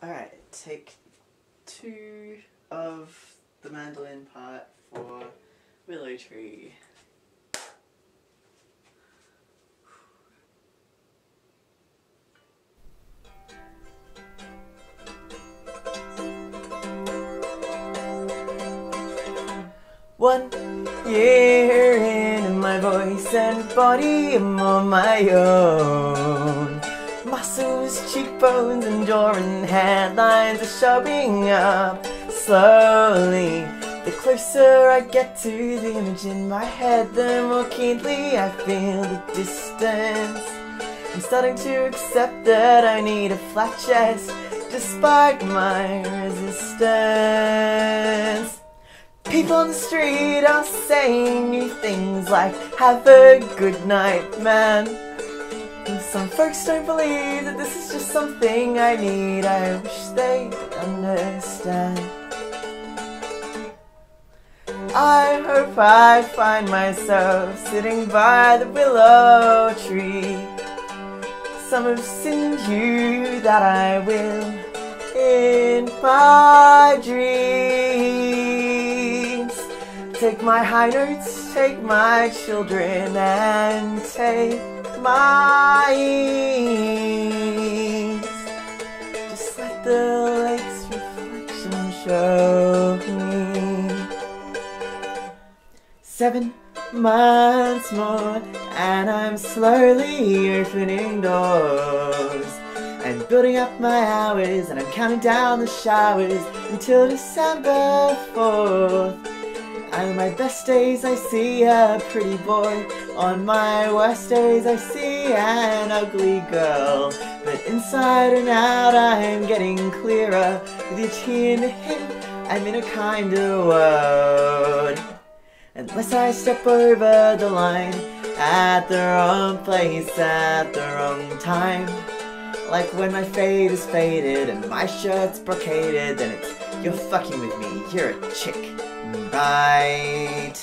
Alright, take two of the mandolin part for Willow Tree. One year in my voice and body am on my own. Muscles, cheekbones, and jaw and headlines are showing up slowly. The closer I get to the image in my head, the more keenly I feel the distance. I'm starting to accept that I need a flat chest despite my resistance. People on the street are saying new things like, have a good night, man. Some folks don't believe that this is just something I need. I wish they'd understand. I hope I find myself sitting by the willow tree. Some have sinned you that I will in my dreams. Take my high notes, take my children, and take my ease. Just let the lake's reflection show me. Seven months more, and I'm slowly opening doors and building up my hours, and I'm counting down the showers until December 4th. On my best days, I see a pretty boy. On my worst days, I see an ugly girl. But inside and out, I'm getting clearer. With each hint, I'm in a kinder world. Unless I step over the line at the wrong place at the wrong time. Like when my fade is faded and my shirt's brocaded, then it's you're fucking with me, you're a chick, right?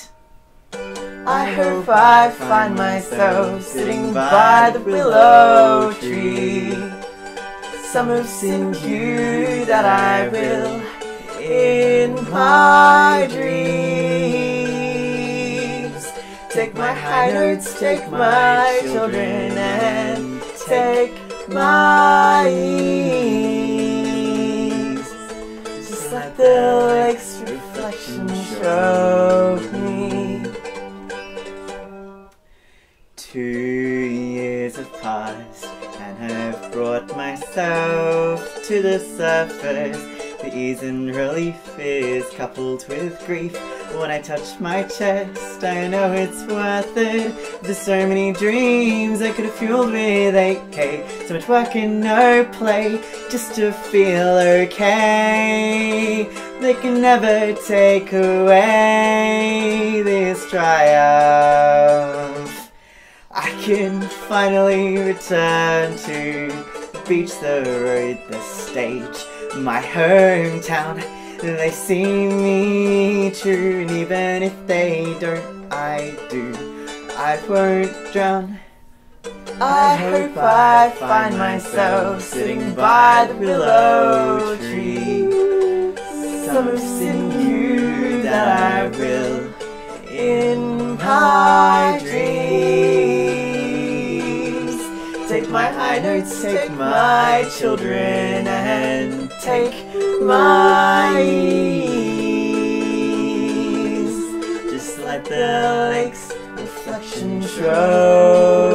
I hope I find myself sitting by the willow tree. Some have sinned you that I will in my dreams. Take my high notes, take my children, and take my ease. Just let the lake's reflection show me. Two years have passed and I've brought myself to the surface. The ease and relief is coupled with grief. When I touch my chest, I know it's worth it. There's so many dreams I could have fueled with 8k. So much work and no play, just to feel okay. They can never take away this triumph. I can finally return to the beach, the road, the stage, my hometown. They see me true, and even if they don't, I do. I won't drown. I hope I find myself sitting by the willow tree. Some have sinned you that I will in my dreams. Take my high notes, take my children, and take my show